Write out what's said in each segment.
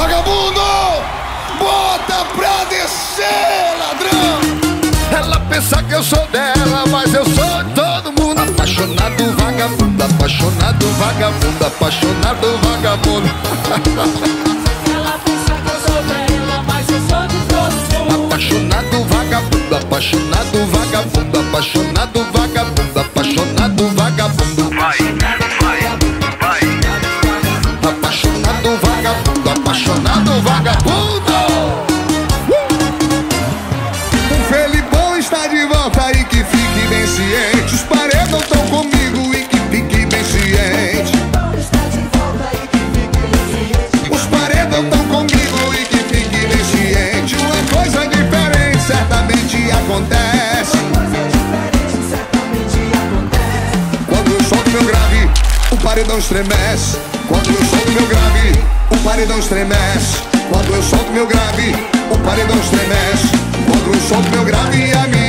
Vagabundo! Bota pra descer, ladrão! Ela pensa que eu sou dela, mas eu sou de todo mundo. Apaixonado, vagabundo, apaixonado, vagabundo, apaixonado, vagabundo. Ela pensa que eu sou dela, mas eu sou de todo mundo. Apaixonado, vagabundo, apaixonado. Paredão estremece. Quando eu solto meu grave, o paredão estremece. Quando eu solto meu grave, o paredão estremece. Quando eu solto meu grave, a minha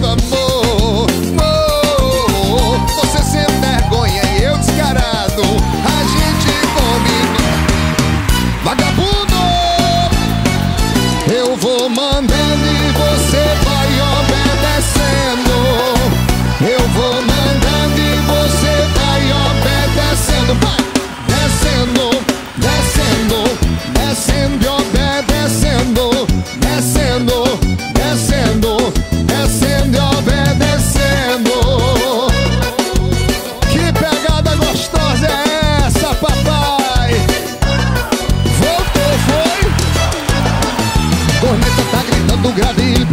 nevermore.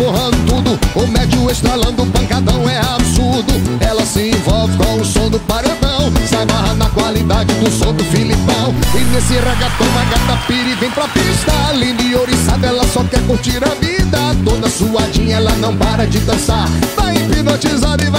Empurrando tudo. O médio estralando, pancadão é absurdo. Ela se envolve com o som do paredão. Se amarra na qualidade do som do Filipão. E nesse regatão a gata pira e vem pra pista. Linda e ouriçada, ela só quer curtir a vida. Toda suadinha, ela não para de dançar. Tá hipnotizada e